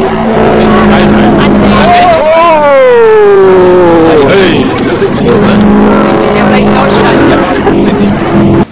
muss geil sein. Oh! Hey! Der vielleicht laut schreien.